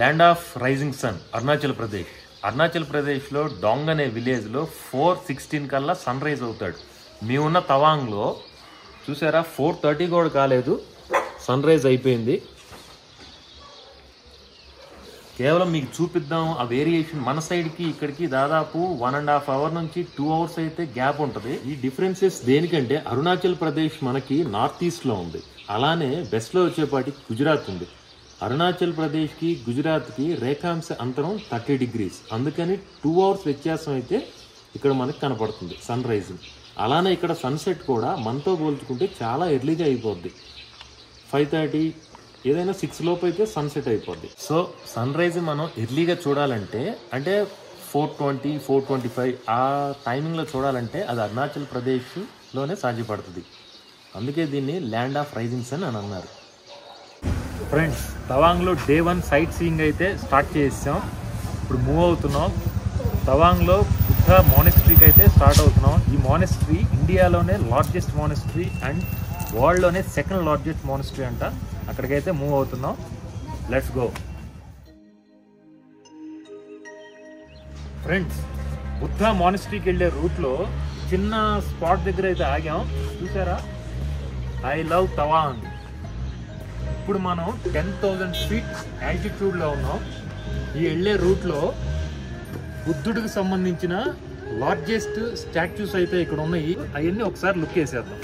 Land of rising sun Arunachal Pradesh Arunachal ప్రదేశ్లో డాంగ్ అనే విలేజ్లో ఫోర్ సిక్స్టీన్ కల్లా సన్ రైజ్ అవుతాడు మేమున్న తవాంగ్లో చూసారా ఫోర్ థర్టీ కూడా కాలేదు. సన్ రైజ్ అయిపోయింది. కేవలం మీకు చూపిద్దాం ఆ వేరియేషన్ మన సైడ్కి ఇక్కడికి దాదాపు వన్ అండ్ హాఫ్ అవర్ నుంచి టూ అవర్స్ అయితే గ్యాప్ ఉంటుంది. ఈ డిఫరెన్సెస్ దేనికంటే అరుణాచల్ ప్రదేశ్ మనకి నార్త్ ఈస్ట్లో ఉంది. అలానే వెస్ట్లో వచ్చేపాటి గుజరాత్ ఉంది. అరుణాచల్ ప్రదేశ్కి గుజరాత్కి రేఖాంశ అంతరం థర్టీ డిగ్రీస్. అందుకని టూ అవర్స్ వ్యత్యాసం అయితే ఇక్కడ మనకి కనపడుతుంది సన్ రైజింగ్ అలానే ఇక్కడ సన్సెట్ కూడా మనతో పోల్చుకుంటే చాలా ఎర్లీగా అయిపోద్ది. ఫైవ్ థర్టీ ఏదైనా సిక్స్ లోపు అయితే సన్సెట్ అయిపోద్ది. సో సన్ రైజ్ మనం ఎర్లీగా చూడాలంటే అంటే four twenty four twenty five ఆ టైమింగ్లో చూడాలంటే అది అరుణాచల్ ప్రదేశ్లోనే సాధ్యపడుతుంది. అందుకే దీన్ని ల్యాండ్ ఆఫ్ రైజింగ్స్ అని అన్నారు. ఫ్రెండ్స్ తవాంగ్లో డే వన్ సైట్ సీయింగ్ అయితే స్టార్ట్ చేసాం. ఇప్పుడు మూవ్ అవుతున్నాం. తవాంగ్లో బుద్ధ మానెస్ట్రీకి అయితే స్టార్ట్ అవుతున్నాం. ఈ మానెస్ట్రీ ఇండియాలోనే లార్జెస్ట్ మానెస్ట్రీ అండ్ వరల్డ్లోనే సెకండ్ లార్జెస్ట్ మానెస్ట్రీ అంట. అక్కడికైతే మూవ్ అవుతున్నాం. లెట్స్ గో ఫ్రెండ్స్ బుద్ధ మానెస్ట్రీకి వెళ్ళే రూట్లో చిన్న స్పాట్ దగ్గర అయితే ఆగాం. చూసారా? ఐ లవ్ తవాంగ్ ఇప్పుడు మనం టెన్ థౌజండ్ ఫీట్ యాల్టిట్యూడ్లో ఉన్నాం. ఈ వెళ్ళే రూట్లో బుద్ధుడికి సంబంధించిన లార్జెస్ట్ స్టాచ్యూస్ అయితే ఇక్కడ ఉన్నాయి. అవన్నీ ఒకసారి లుక్ వేసేద్దాం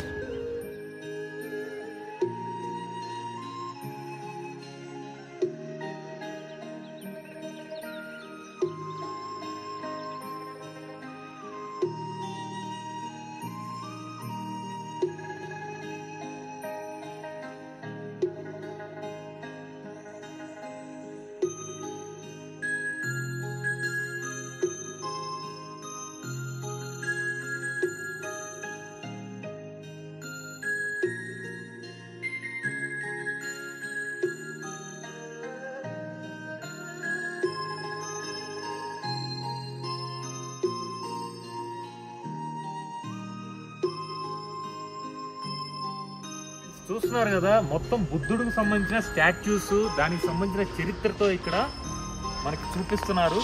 కదా మొత్తం బుద్ధుడికి సంబంధించిన స్టాచ్యూస్ దానికి సంబంధించిన చరిత్రతో ఇక్కడ మనకి చూపిస్తున్నారు.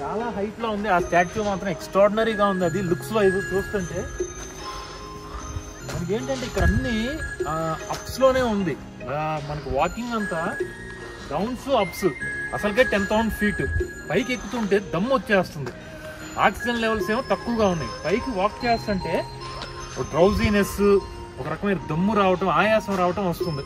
చాలా హైట్లో ఉంది. ఆ స్టాచ్యూ మాత్రం ఎక్స్ట్రాడినరీగా ఉంది. అది లుక్స్లో ఇది చూస్తుంటే. మనకి ఏంటంటే ఇక్కడ అన్ని అప్స్లోనే ఉంది. మనకు వాకింగ్ అంతా డౌన్స్ అప్స్ అసలుకే టెన్ థౌసండ్ ఫీట్ పైకి ఎక్కుతుంటే దమ్ము వచ్చేస్తుంది. ఆక్సిజన్ లెవెల్స్ ఏమో తక్కువగా ఉన్నాయి. పైకి వాక్ చేస్తుంటే డ్రౌజీనెస్ ఒక రకమైన దమ్ము రావటం ఆయాసం రావటం వస్తుంది.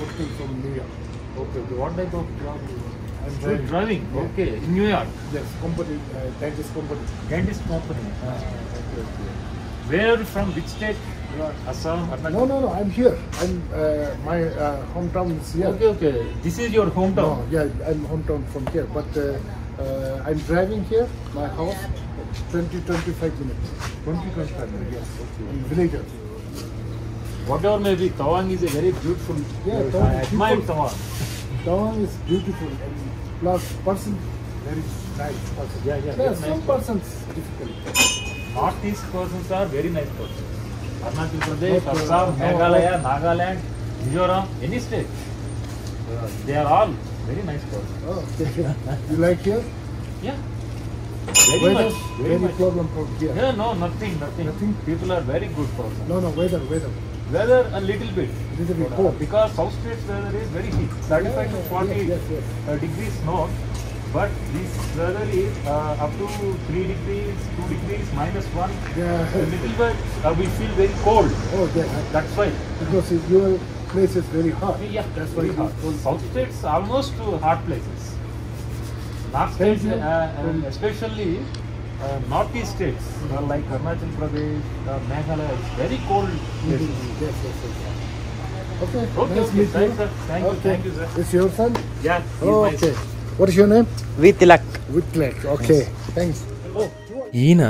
working from New York. Okay, what type of job you work? I'm driving. driving. Yeah. Okay, in New York. Yes, company, uh, dentist company. Dentist company. Ah, ah okay, okay. Where from? Which state? Assam. No, no, no. I'm here. I'm uh, my uh, hometown is here. Okay, okay. This is your hometown. No, yeah, I'm hometown from here, but uh, uh, I'm driving here. My house. 20 25 minutes. 20 25 minutes. Yes. Okay. In villager whatever may be, Tawang is a very beautiful yeah, place. Tawang, I admire Tawang. Tawang is beautiful and plus person very nice person. Yeah, yeah. some nice persons difficult. Northeast persons are very nice persons. Arunachal Pradesh, Assam, Meghalaya, Nagaland, Mizoram, any state. Uh, they are all very nice persons. Oh, okay. you like here? Yeah. Very weather, much. Very any much. problem from here? Yeah, no, nothing, nothing. Nothing. People are very good persons. No, no, weather, weather. Weather a little bit. Little bit Uh, cold. because South States weather is very heat. 35 to 40 Yes, yes, yes. uh, degrees north. But this weather is uh, up to 3 degrees, 2 degrees, minus 1. Yeah. A little bit, uh, we feel very cold. Oh, yeah. That's why. Because your place is very hot. Yeah, That's why very hot. cold. South states almost to hot places. North states, uh, and especially north east states like Arunachal Pradesh Meghalaya very cold ఈయన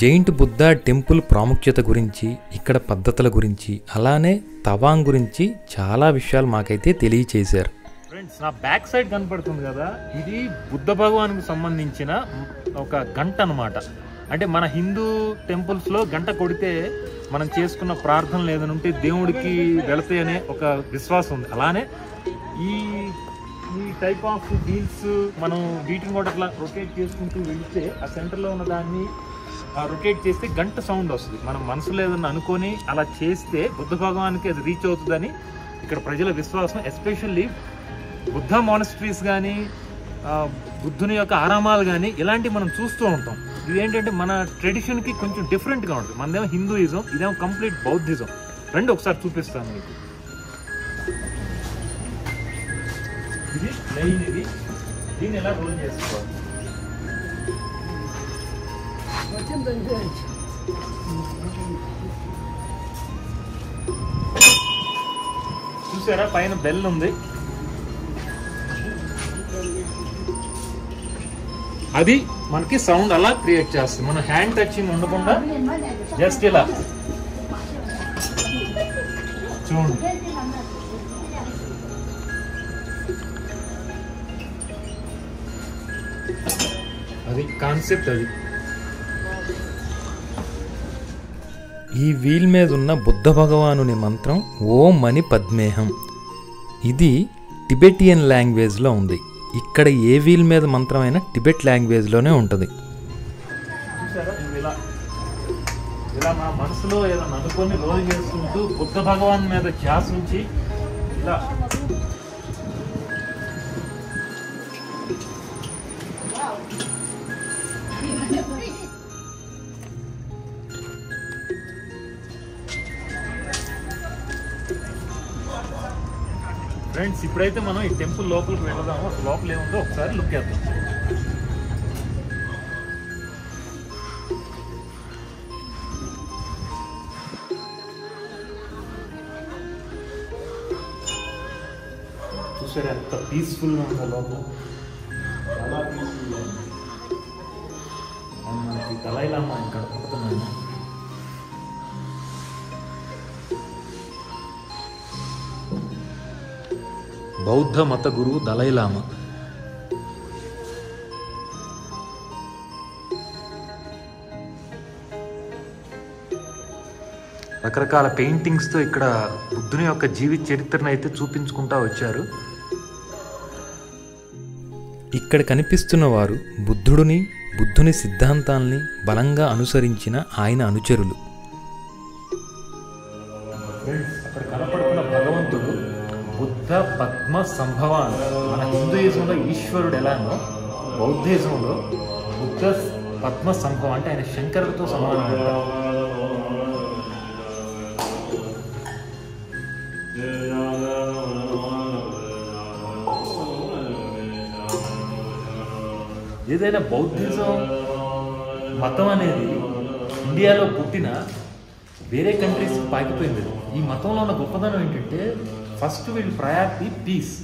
giant Buddha temple ప్రాముఖ్యత గురించి ఇక్కడ పద్ధతుల గురించి అలానే తవాంగ్ గురించి చాలా విషయాలు మాకైతే తెలియచేశారు. ఫ్రెండ్స్ నా బ్యాక్ సైడ్ కనపడుతుంది కదా? ఇది బుద్ధ భగవాన్కి సంబంధించిన ఒక గంట అనమాట అంటే మన హిందూ టెంపుల్స్లో గంట కొడితే మనం చేసుకున్న ప్రార్థనలు ఏదైనా ఉంటే దేవుడికి వెళతాయి అనే ఒక విశ్వాసం ఉంది. అలానే ఈ ఈ టైప్ ఆఫ్ డీల్స్ మనం వీటిని కూడా అట్లా రొటేట్ చేసుకుంటూ వెళితే ఆ సెంటర్లో ఉన్న దాన్ని రొటేట్ చేస్తే గంట సౌండ్ వస్తుంది. మనం మనసులో ఏదన్నా అనుకొని అలా చేస్తే బుద్ధ భగవానికి అది రీచ్ అవుతుందని ఇక్కడ ప్రజల విశ్వాసం ఎస్పెషల్లీ బుద్ధ మానస్ట్రీస్ కానీ బుద్ధుని యొక్క ఆరామాలు కానీ ఇలాంటివి మనం చూస్తూ ఉంటాం. ఇది ఏంటంటే మన ట్రెడిషన్కి కొంచెం డిఫరెంట్గా ఉంటుంది. మనదేమో హిందూయిజం ఇదేమో కంప్లీట్ బౌద్ధిజం రెండు ఒకసారి చూపిస్తాను మీకు. ఇది మెయిన్ ఇది. దీన్ని ఎలా రోల్ చేసుకోవాలి? చూసారా? పైన బెల్ ఉంది. అది మనకి సౌండ్ అలా క్రియేట్ చేస్తుంది. మన హ్యాండ్ టచింగ్ ఉండకుండా జస్ట్ ఇలా. చూడండి అది కాన్సెప్ట్ అది. ఈ వీల్ మీద ఉన్న బుద్ధ భగవానుని మంత్రం ఓం అని పద్మేహం. ఇది టిబెటియన్ లాంగ్వేజ్లో ఉంది. ఇక్కడ ఏ వీల్ మీద మంత్రమైనా టిబెట్ లాంగ్వేజ్లోనే ఉంటుంది. ఇలా నా మనసులో ఏదైనా అనుకొని రోజు చేసుకుంటూ బుద్ధ భగవాన్ మీద ధ్యాస ఉంచి ఇలా ఫ్రెండ్స్ ఇప్పుడైతే మనం ఈ టెంపుల్ లోపలికి వెళ్దాము. అసలు లోపల ఏముందో ఒకసారి లుక్ చేద్దాం. చూసారా ఎంత పీస్ఫుల్గా ఉందో లోపల. చాలా పీస్ఫుల్గా ఉంది. మనకి దళైలామా ఇక్కడ పడుతున్నాను బౌద్ధ మత గురువు దలైలామ రకరకాల పెయింటింగ్స్తో ఇక్కడ బుద్ధుని యొక్క జీవిత చరిత్రను అయితే చూపించుకుంటా వచ్చారు. ఇక్కడ కనిపిస్తున్న వారు బుద్ధుడిని బుద్ధుని సిద్ధాంతాల్ని బలంగా అనుసరించిన ఆయన అనుచరులు. సంభవాలు. మన హిందూయిజంలో ఈశ్వరుడు ఎలానో బౌద్ధిజంలో బుద్ధ పద్మ సంభవం అంటే ఆయన శంకరుడితో సమానం ఏదైనా బౌద్ధిజం మతం అనేది ఇండియాలో పుట్టిన వేరే కంట్రీస్ పాకిపోయింది. ఈ మతంలో ఉన్న గొప్పదనం ఏంటంటే ఫస్ట్ వీళ్ళు ప్రయారిటీ పీస్.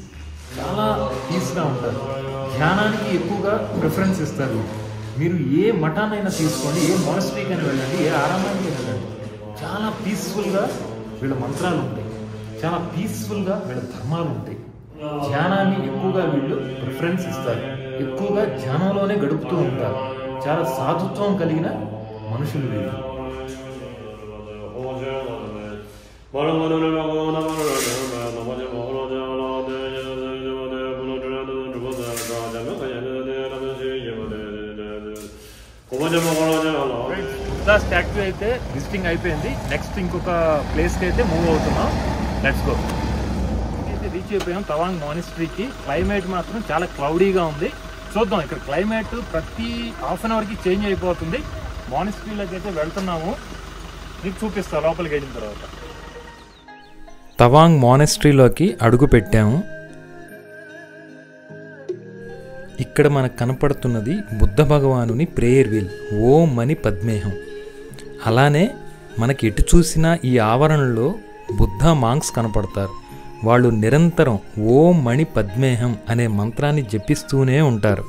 చాలా పీస్గా ఉంటారు. ధ్యానానికి ఎక్కువగా ప్రిఫరెన్స్ ఇస్తారు. మీరు ఏ మఠానైనా తీసుకోండి ఏ మొనస్ట్రీకైనా వెళ్ళండి ఏ ఆరామానికి వెళ్ళండి. చాలా పీస్ఫుల్గా వీళ్ళ మంత్రాలు ఉంటాయి. చాలా పీస్ఫుల్గా వీళ్ళ ధర్మాలు ఉంటాయి. ధ్యానాన్ని ఎక్కువగా వీళ్ళు ప్రిఫరెన్స్ ఇస్తారు. ఎక్కువగా ధ్యానంలోనే గడుపుతూ ఉంటారు. చాలా సాధుత్వం కలిగిన మనుషులు వీళ్ళు. బుద్ధా స్టాచ్యూ అయితే విజిటింగ్ అయిపోయింది. నెక్స్ట్ ఇంకొక ప్లేస్కి అయితే మూవ్ అవుతున్నాం. లెట్స్ గో అయితే రీచ్ అయిపోయాం తవాంగ్ మానిస్ట్రీకి క్లైమేట్ మాత్రం చాలా క్లౌడీగా ఉంది. చూద్దాం ఇక్కడ క్లైమేట్ ప్రతి హాఫ్ అన్ అవర్కి చేంజ్ అయిపోతుంది. మానిస్ట్రీలోకి అయితే వెళ్తున్నాము. మీకు చూపిస్తా లోపలికి వెళ్ళిన తర్వాత. తవాంగ్ మానెస్ట్రీలోకి అడుగు పెట్టాము. ఇక్కడ మనకు కనపడుతున్నది బుద్ధ భగవానుని ప్రేయర్ వీల్ ఓం అని పద్మేహం. అలానే మనకి ఎటు చూసినా ఈ ఆవరణలో బుద్ధ మాంగ్స్ కనపడతారు. వాళ్ళు నిరంతరం ఓం మణి పద్మేహం అనే మంత్రాన్ని జపిస్తూనే ఉంటారు.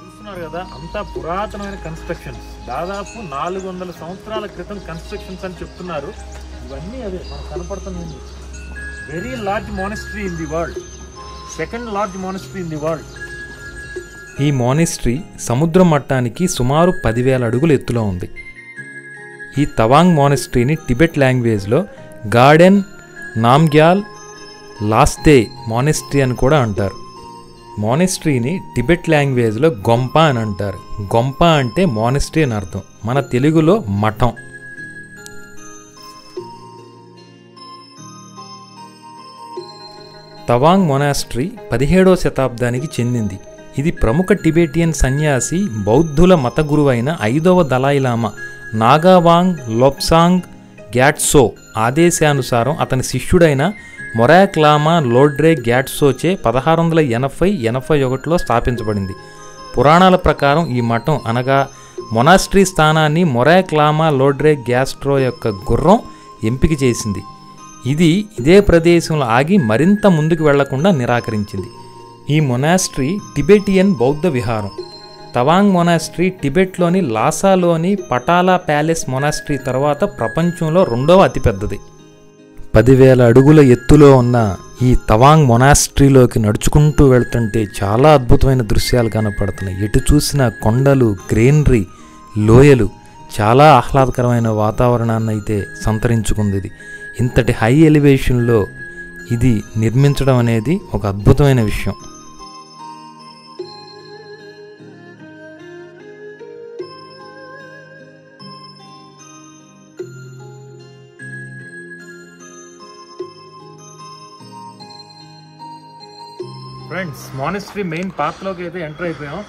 చూస్తున్నారు కదా అంతా పురాతనమైన కన్స్ట్రక్షన్స్ దాదాపు నాలుగు వందల సంవత్సరాల క్రితం కన్స్ట్రక్షన్స్ అని చెప్తున్నారు. ఇవన్నీ అదే మనకు కనపడుతుంది very large monastery in the world second large monastery in the world ఈ మానిస్ట్రీ సముద్ర మట్టానికి సుమారు పదివేల అడుగుల ఎత్తులో ఉంది. ఈ తవాంగ్ మానిస్ట్రీని టిబెట్ లాంగ్వేజ్లో గార్డెన్ నామ్గ్యాల్ లాస్తే మానిస్ట్రీ అని కూడా అంటారు. మానిస్ట్రీని టిబెట్ లాంగ్వేజ్లో గొంప అని అంటారు. గొంప అంటే మానిస్ట్రీ అని అర్థం. మన తెలుగులో మఠం. తవాంగ్ మొనాస్ట్రీ పదిహేడవ శతాబ్దానికి చెందింది. ఇది ప్రముఖ టిబెటియన్ సన్యాసి బౌద్ధుల మత గురువైన ఐదవ దలాయిలామా నాగావాంగ్ లోప్సాంగ్ గ్యాట్సో ఆదేశానుసారం అతని శిష్యుడైన మొరాక్లామా లోడ్రే గ్యాట్సోచే పదహారు వందల ఎనభై ఎనభై ఒకటిలో స్థాపించబడింది. పురాణాల ప్రకారం ఈ మఠం అనగా మొనాస్ట్రీ స్థానాన్ని మొరాక్లామా లోడ్రే గ్యాస్ట్రో యొక్క గుర్రం ఎంపిక చేసింది. ఇది ఇదే ప్రదేశంలో ఆగి మరింత ముందుకు వెళ్ళకుండా నిరాకరించింది. ఈ మొనాస్ట్రీ టిబెటియన్ బౌద్ధ విహారం. తవాంగ్ మొనాస్ట్రీ టిబెట్లోని లాసాలోని పటాలా ప్యాలెస్ మొనాస్ట్రీ తర్వాత ప్రపంచంలో రెండవ అతిపెద్దది. పదివేల అడుగుల ఎత్తులో ఉన్న ఈ తవాంగ్ మొనాస్ట్రీలోకి నడుచుకుంటూ వెళ్తుంటే చాలా అద్భుతమైన దృశ్యాలు కనపడుతున్నాయి. ఎటు చూసిన కొండలు గ్రీనరీ లోయలు చాలా ఆహ్లాదకరమైన వాతావరణాన్ని అయితే సంతరించుకుంది ఇది. ఇంతటి హై ఎలివేషన్లో ఇది నిర్మించడం అనేది ఒక అద్భుతమైన విషయం. ఫ్రెండ్స్ మానిస్ట్రీ మెయిన్ పాత్రలోకి అయితే ఎంటర్ అయిపోయాం.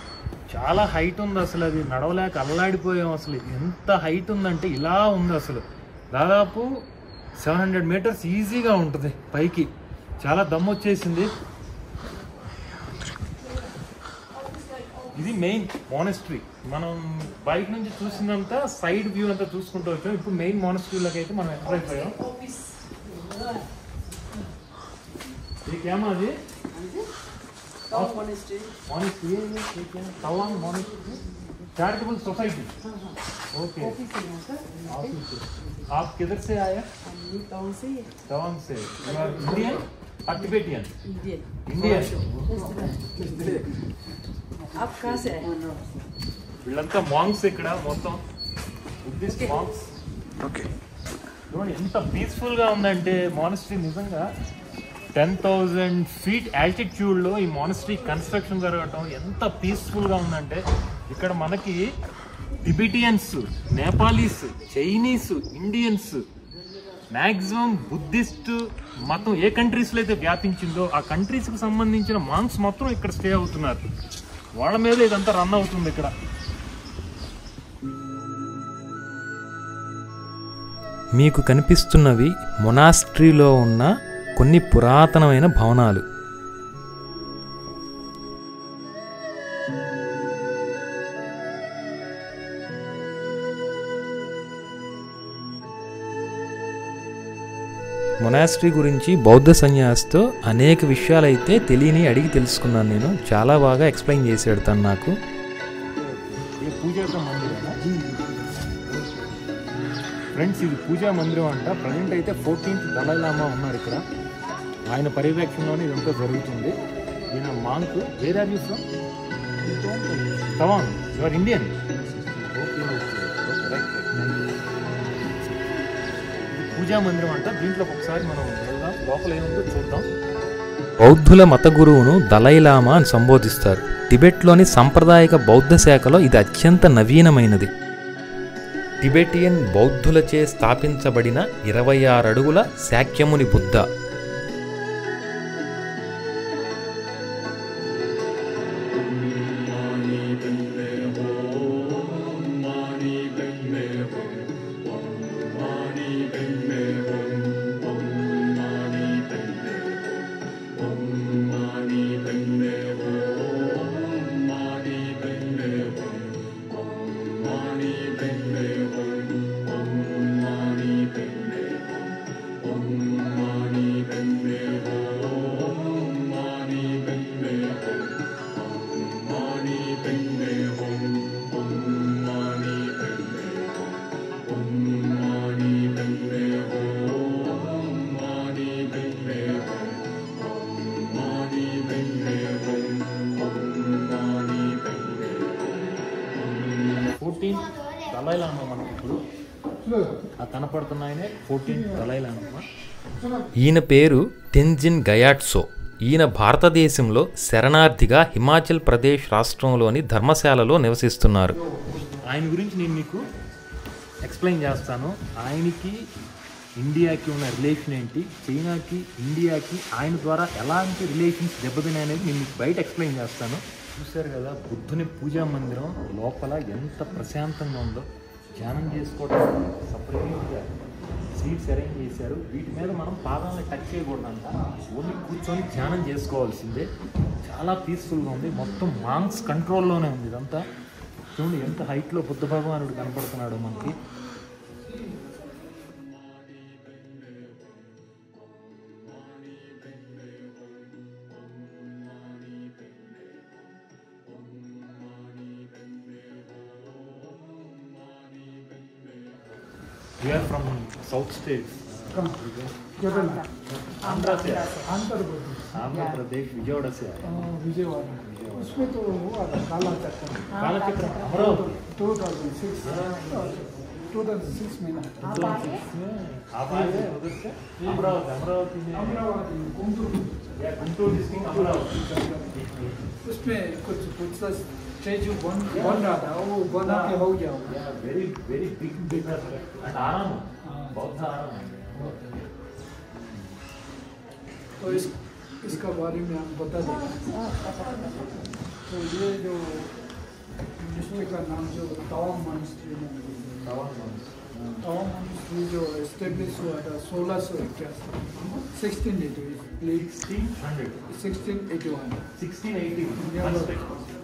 చాలా హైట్ ఉంది అసలు అది. నడవలేక అల్లాడిపోయాం అసలు. ఎంత హైట్ ఉందంటే ఇలా ఉంది అసలు. దాదాపు సెవెన్ హండ్రెడ్ మీటర్స్ ఈజీగా ఉంటుంది పైకి చాలా దమ్ వచ్చేసింది ఇది మెయిన్ మానిస్ట్రీ మనం బయట నుంచి చూసిందంతా సైడ్ వ్యూ అంతా చూసుకుంటూ వచ్చాం ఇప్పుడు మెయిన్ మానిస్ట్రీలోకి అయితే మనం ఎంటర్ అయిపోయాం ఇది క్యామా అది Town Monastery. Monastery है ये ठीक है Tawang monastery charitable society okay office है यहाँ का ऑफिस है। आप किधर से आए हम टाउन से ही तवांग से यू आर इंडियन और टिबेटियन इंडियन इंडियन आप कहाँ से आए వీళ్ళంతా మాంగ్స్ ఇక్కడ మొత్తం బుద్ధిస్ట్ మాంగ్స్ Okay. చూడండి ఎంత పీస్ఫుల్ గా ఉందంటే మానస్ట్రీ నిజంగా టెన్ థౌజండ్ ఫీట్ ఆల్టిట్యూడ్లో ఈ మానస్ట్రీ కన్స్ట్రక్షన్ జరగటం ఎంత పీస్ఫుల్ గా ఉందంటే ఇక్కడ మనకి Tibetans Nepalese Chinese Indians maximum Buddhist మతం ఏ కంట్రీస్లో అయితే వ్యాపించిందో ఆ కంట్రీస్కి సంబంధించిన మాంగ్స్ మాత్రం ఇక్కడ స్టే అవుతున్నారు. వాళ్ళ మీద ఇదంతా రన్ అవుతుంది ఇక్కడ. మీకు కనిపిస్తున్నవి మొనాస్ట్రీలో ఉన్న కొన్ని పురాతనమైన భవనాలు. మొనాస్ట్రీ గురించి బౌద్ధ సన్యాసితో అనేక విషయాలైతే తెలియని అడిగి తెలుసుకున్నాను నేను. చాలా బాగా ఎక్స్ప్లెయిన్ చేశాడు తను నాకు. ఫ్రెండ్స్ ఇది పూజా మందిరం అంట. ప్రజెంట్ అయితే ఫోర్టీన్త్ దళైలామా ఉన్నారు ఇక్కడ. ఆయన పర్యవేక్షణలోనే ఇదంతా జరుగుతుంది. ఈయన మాంక్ వేరే ఆర్ తవాంగ్ యువర్ ఇండియన్ విద్యామందిరం అంట. దీంట్లో ఒకసారి మనం వెళ్దాం. లోపల ఏముందో చూద్దాం. బౌద్ధుల మత గురువును దలైలామా అని సంబోధిస్తారు. టిబెట్లోని సాంప్రదాయక బౌద్ధ శాఖలో ఇది అత్యంత నవీనమైనది. టిబెటియన్ బౌద్ధులచే స్థాపించబడిన ఇరవై ఆరు అడుగుల శాక్యముని బుద్ధ. కనపడుతున్నాయనే ఫోర్టీన్ దళైలామా ఈయన పేరు టెంజిన్ గయాట్సో. ఈయన భారతదేశంలో శరణార్థిగా హిమాచల్ ప్రదేశ్ రాష్ట్రంలోని ధర్మశాలలో నివసిస్తున్నారు. ఆయన గురించి నేను మీకు ఎక్స్ప్లెయిన్ చేస్తాను. ఆయనకి ఇండియాకి ఉన్న రిలేషన్ ఏంటి? చైనాకి ఇండియాకి ఆయన ద్వారా ఎలాంటి రిలేషన్స్ దెబ్బతిన్నాయి అనేది నేను మీకు బయట ఎక్స్ప్లెయిన్ చేస్తాను. చూశారు కదా బుద్ధుని పూజా మందిరం లోపల ఎంత ప్రశాంతంగా ఉందో. ధ్యానం చేసుకోవడం సపరేట్గా సీట్స్ అరేంజ్ చేశారు. వీటి మీద మనం పాదాలను టచ్ చేయకూడదంట. ఓన్లీ కూర్చొని ధ్యానం చేసుకోవాల్సిందే. చాలా పీస్ఫుల్గా ఉంది. మొత్తం మాంగ్స్ కంట్రోల్లోనే ఉంది ఇదంతా. చూడండి ఎంత హైట్లో బుద్ధ భగవానుడు కనపడుతున్నాడు మనకి. South states. आंध्र से आंध्र प्रदेश आंध्र प्रदेश विजयवाड़ा से विजयवाड़ा उसमें तो हुआ था काला चक्र हाँ, काला चक्र Amravati. Two thousand six two thousand six में आप आए? हैं। हाँ। उधर से? अमरावती अमरावती में। अमरावती गुंटूर। या गुंटूर डिस्ट्रिक्ट अमरावती। उसमें कुछ पूछताछ स्टेज बन बन रहा था वो बना के हो गया। वेरी वेरी बिग बिज़नेस आराम तो इस इसका बारे में हम बता दें। तो ये जो डिस्ट्रिक्ट का नाम जो तवांग मॉनेस्ट्री में तवांग मॉनेस्ट्री जो एस्टेब्लिश हुआ था सोलह सौ इक्यासी। Sixteen eighty sixteen eighty one sixteen eighty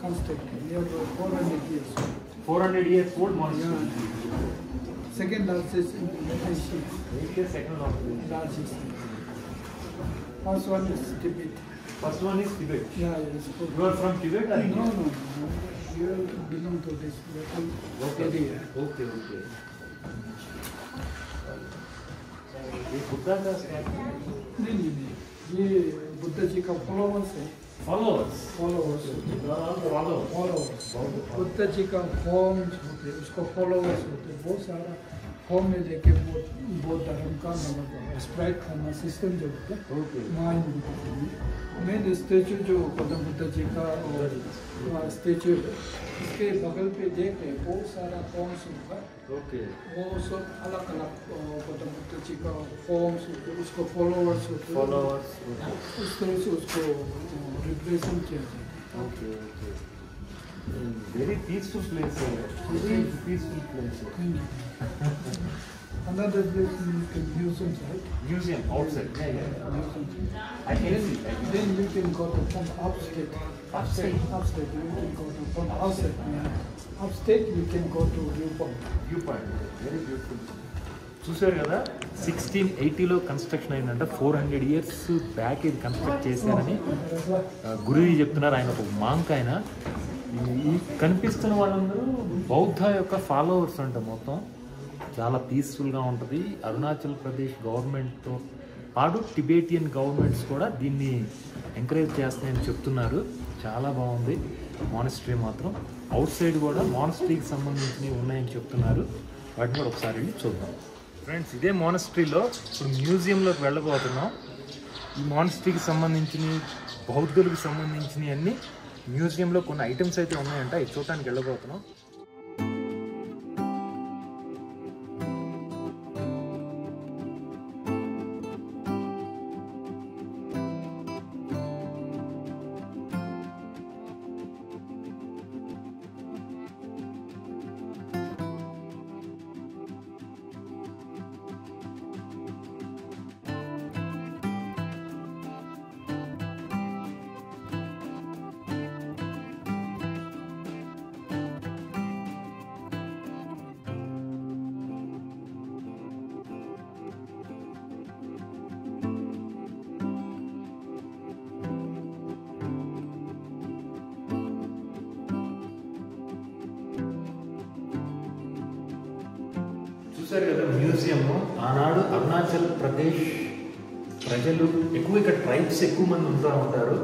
constructed near four hundred years four hundred years old monument Second largest in Asia second of largest. First one is Tibet. First one is Tibet Yeah, it's good. You are from Tibet और No, no, no. You belong to this local area. Okay okay ये बुद्धा का नहीं नहीं नहीं ये बुद्ध जी का followers है followers followers followers Buddha ji का फॉर्म होते उसको फॉलोअर्स होते बहुत सारा फॉर्म में लेके वो बौद्ध धर्म का मतलब स्प्रेड करना सिस्टम जो होता है ओके वहाँ मेन स्टेचू जो गौतम बुद्ध जी का और स्टेचू है इसके बगल पे देख रहे बहुत सारा फॉर्म्स होगा। ओके वो सब अलग अलग गौतम बुद्ध जी का फॉर्म्स होते हैं, उसको फॉलोवर्स होते हैं। फॉलोअर्स उस तरह से उसको रिप्रेजेंट किया जाता है। Okay okay very peaceful place very peaceful place Another place you can use inside. Museum outside. Yeah, yeah. yeah. I can see. I can. Then you can go to from upstate. Upstate. Upstate. You can go to from outside. Yeah. Upstate you can go to viewpoint. Viewpoint. Very beautiful. చూసారు కదా sixteen ఎయిటీలో construction అయిందంట four hundred years back ఇది construct చేశారని గురుజీ చెప్తున్నారు ఆయన ఒక monk ఆయన ఈ- కనిపిస్తున్న వాళ్ళందరూ బౌద్ధ యొక్క ఫాలోవర్స్ అంట మొత్తం. చాలా పీస్ఫుల్గా ఉంటుంది. అరుణాచల్ ప్రదేశ్ గవర్నమెంట్తో పాటు టిబేటియన్ గవర్నమెంట్స్ కూడా దీన్ని ఎంకరేజ్ చేస్తాయని చెప్తున్నారు. చాలా బాగుంది. మానిస్ట్రీ మాత్రం. అవుట్ సైడ్ కూడా మానస్ట్రీకి సంబంధించినవి ఉన్నాయని చెప్తున్నారు. వాటిని కూడా ఒకసారి వెళ్ళి చూద్దాం. ఫ్రెండ్స్ ఇదే మానిస్ట్రీలో ఇప్పుడు మ్యూజియంలోకి వెళ్ళబోతున్నాం. ఈ మానస్ట్రీకి సంబంధించినవి బౌద్ధులకు సంబంధించినవి అన్నీ మ్యూజియంలో కొన్ని ఐటమ్స్ అయితే ఉన్నాయంట. అవి చూడటానికి వెళ్ళబోతున్నాం. చూసారు కదా మ్యూజియము. ఆనాడు అరుణాచల్ ప్రదేశ్ ప్రజలు ఎక్కువ ఇక్కడ ట్రైబ్స్ ఎక్కువ మంది ఉంటూ ఉంటారు.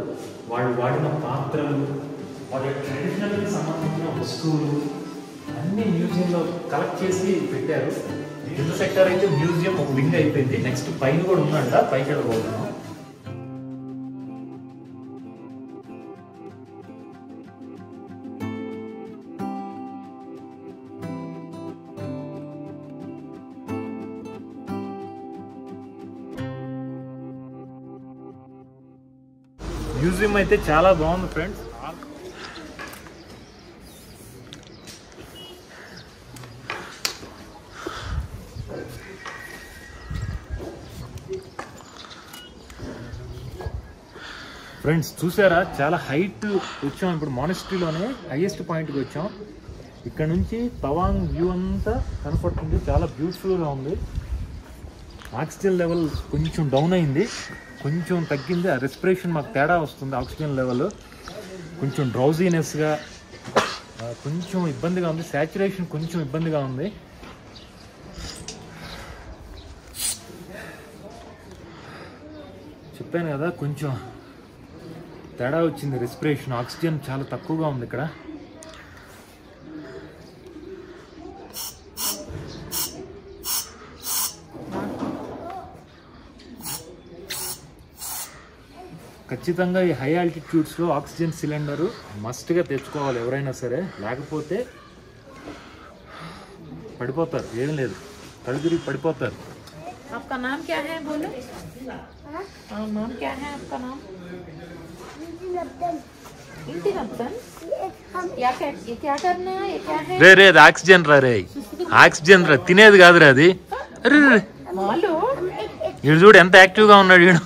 వాళ్ళు వాడిన పాత్రలు వాళ్ళ ట్రెడిషనల్కి సంబంధించిన వస్తువులు అన్ని మ్యూజియంలో కలెక్ట్ చేసి పెట్టారు. కింద సెక్టర్ అయితే మ్యూజియం ఒక వింగ్ అయిపోయింది. నెక్స్ట్ పైన కూడా ఉందంట పైకి వెళ్ళబోతున్నాం. అయితే చాలా బాగుంది ఫ్రెండ్స్. ఫ్రెండ్స్ చూసారా? చాలా హైట్ వచ్చాం ఇప్పుడు మానిస్ట్రీలోనే హైయెస్ట్ పాయింట్కి వచ్చాం. ఇక్కడ నుంచి తవాంగ్ వ్యూ అంతా కనపడుతుంది. చాలా బ్యూటిఫుల్గా ఉంది. ఆక్సిజన్ లెవెల్ కొంచెం డౌన్ అయింది. కొంచెం తగ్గింది. ఆ రెస్పిరేషన్ మాకు తేడా వస్తుంది ఆక్సిజన్ లెవెల్ కొంచెం డ్రౌజీనెస్గా కొంచెం ఇబ్బందిగా ఉంది. శాచురేషన్ కొంచెం ఇబ్బందిగా ఉంది. చెప్పాను కదా కొంచెం తేడా వచ్చింది రెస్పిరేషన్ ఆక్సిజన్ చాలా తక్కువగా ఉంది ఇక్కడ. ఖచ్చితంగా ఈ హై ఆల్టిట్యూడ్స్లో ఆక్సిజన్ సిలిండరు మస్ట్గా తెచ్చుకోవాలి ఎవరైనా సరే లేకపోతే పడిపోతారు ఏం లేదు కళ్ళు తిరిగి పడిపోతారు आपका नाम क्या है बोलो हाँ, नाम क्या है आपका नाम इंटी रब्बन या क्या ये क्या करना है ये क्या है రే రే అది ఆక్సిజన్ రా రే ఆక్సిజన్ రా తినేది కాదురా అది అరే రే, రే. मालूम వీడు చూడు ఎంత యాక్టివ్గా ఉన్నాడు వీడు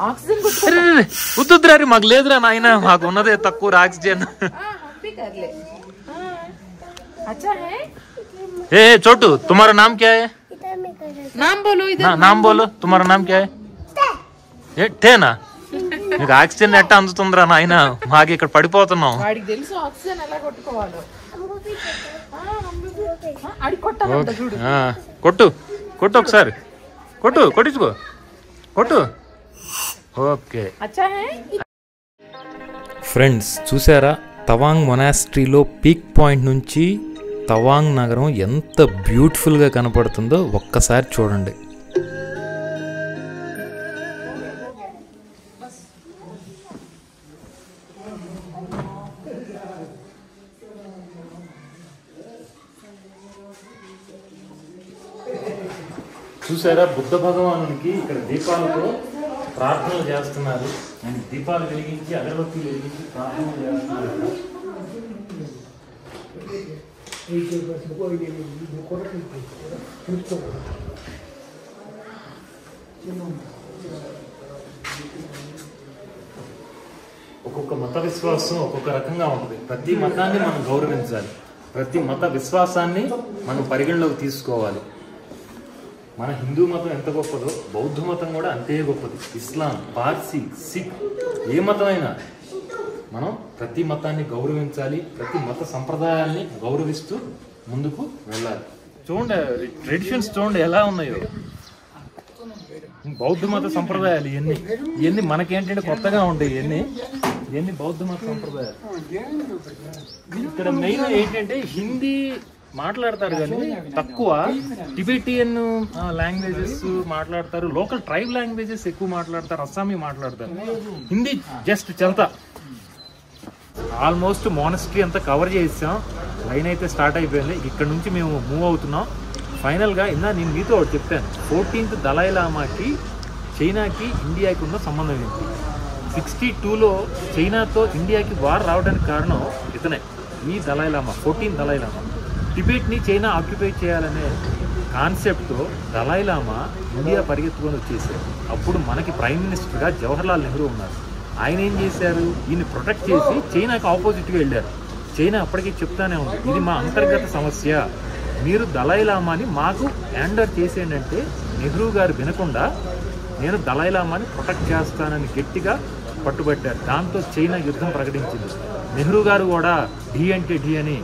ऑक्सीजन को అరే రే, రే. వద్దురా రే మాకు లేదురా నాయన మాకు ఉన్నదే తక్కువ ఆక్సిజన్ हाँ हम भी कर ले हाँ अच्छा है ఏ ఏ, చోటు తుమారా నామ్ క్యా హై नाम बोलो इधर నా నామ్ బోలో తుమారా నామ్ క్యా హై ఏ టేనా నీకు ఆక్సిజన్ ఎట్ట అందుతుందిరా నాయన మాకు ఇక్కడ పడిపోతున్నాం వాడికి తెలుసు ఆక్సిజన్ ఎలా కొట్టుకోవాలో ఆ, ఆ, అడి కొట్టాలంట చూడు ఆ, కొట్టు కొట్టు ఒకసారి కొట్టు కొట్టించుకో కొట్టు ఓకే. ఫ్రెండ్స్ చూసారా? తవాంగ్ మొనాస్ట్రీలో పీక్ పాయింట్ నుంచి తవాంగ్ నగరం ఎంత బ్యూటిఫుల్గా కనపడుతుందో ఒక్కసారి చూడండి. చూసారా? బుద్ధ భగవానునికి ఇక్కడ దీపాలతో ప్రార్థనలు చేస్తున్నారు. ఆయన దీపాలు వెలిగించి అగరబత్తులు వెలిగించి ప్రార్థనలు చేస్తున్నారు. ఒక్కొక్క మత విశ్వాసం ఒక్కొక్క రకంగా ఉంటుంది. ప్రతి మతాన్ని మనం గౌరవించాలి. ప్రతి మత విశ్వాసాన్ని మనం పరిగణలోకి తీసుకోవాలి. మన హిందూ మతం ఎంత గొప్పదో బౌద్ధ మతం కూడా అంతే గొప్పది. ఇస్లాం పార్సీ సిక్ ఏ మతమైనా మనం ప్రతి మతాన్ని గౌరవించాలి ప్రతి మత సంప్రదాయాల్ని గౌరవిస్తూ ముందుకు వెళ్ళాలి. చూడండి ట్రెడిషన్స్ చూడండి ఎలా ఉన్నాయో. బౌద్ధ మత సంప్రదాయాలు ఇవన్నీ ఇవన్నీ మనకేంటంటే కొత్తగా ఉంటాయి ఇవన్నీ ఇవన్నీ బౌద్ధ మత సంప్రదాయాలు. ఇక్కడ మెయిన్ ఏంటంటే హిందీ మాట్లాడతారు కానీ తక్కువ. టిబెటియన్ లాంగ్వేజెస్ మాట్లాడతారు. లోకల్ ట్రైబ్ లాంగ్వేజెస్ ఎక్కువ మాట్లాడతారు. అస్సామీ మాట్లాడతారు. హిందీ జస్ట్ చెంత ఆల్మోస్ట్ మోనస్ట్రీ అంతా కవర్ చేసాం లైన్ అయితే స్టార్ట్ అయిపోయింది. ఇక్కడ నుంచి మేము మూవ్ అవుతున్నాం. ఫైనల్గా ఇందా నేను మీతో ఒకటి చెప్పాను. ఫోర్టీన్త్ దళాయి లామాకి చైనాకి ఇండియాకి ఉన్న సంబంధం ఏంటి? సిక్స్టీ టూలో చైనాతో ఇండియాకి వార్ రావడానికి కారణం ఇతనే. ఈ దళాయి లామా ఫోర్టీన్ దళాయి లామా టిబెట్ని చైనా ఆక్యుపై చేయాలనే కాన్సెప్ట్తో దలైలామా లామా ఇండియా పరిగెత్తుకొని వచ్చేసారు. అప్పుడు మనకి ప్రైమ్ మినిస్టర్గా జవహర్లాల్ నెహ్రూ ఉన్నారు. ఆయన ఏం చేశారు? ఈయన్ని ప్రొటెక్ట్ చేసి చైనాకి ఆపోజిట్గా వెళ్ళారు. చైనా అప్పటికీ చెప్తానే ఉంది ఇది మా అంతర్గత సమస్య. మీరు దలైలామాని లామాని మాకు హ్యాండర్ చేసేయండి నెహ్రూ గారు వినకుండా నేను దలైలామాని లామాని ప్రొటెక్ట్ చేస్తానని గట్టిగా పట్టుబట్టారు. దాంతో చైనా యుద్ధం ప్రకటించింది. నెహ్రూ గారు కూడా ఢీ అంటే ఢీ అని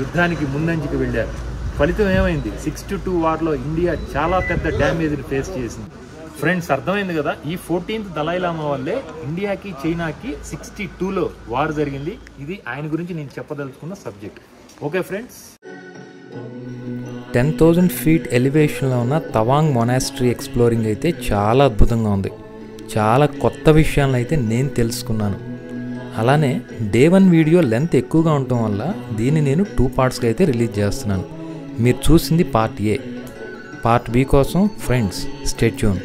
యుద్ధానికి ముందంజకి వెళ్ళారు. ఫలితం ఏమైంది? సిక్స్ టు టూ వార్లో ఇండియా చాలా పెద్ద డ్యామేజ్ని ఫేస్ చేసింది. ఫ్రెండ్స్ అర్థమైంది కదా? ఈ ఫోర్టీన్త్ దళాయిలామా వల్లే ఇండియాకి చైనాకి సిక్స్టీ టూలో వార్ జరిగింది. ఇది ఆయన గురించి నేను చెప్పదలుచుకున్న subject okay friends ten thousand feet ఎలివేషన్లో ఉన్న తవాంగ్ మొనాస్ట్రీ ఎక్స్ప్లోరింగ్ అయితే చాలా అద్భుతంగా ఉంది. చాలా కొత్త విషయాలను అయితే నేను తెలుసుకున్నాను. అలానే డే వన్ వీడియో లెంత్ ఎక్కువగా ఉండటం వల్ల దీన్ని నేను టూ పార్ట్స్గా అయితే రిలీజ్ చేస్తున్నాను. మీరు చూసింది పార్ట్ ఏ. పార్ట్ బి కోసం ఫ్రెండ్స్ స్టేట్యూన్